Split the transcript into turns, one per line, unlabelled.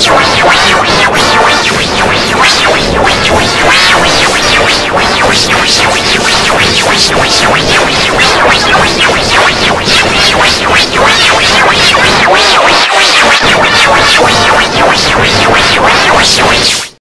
Let's go.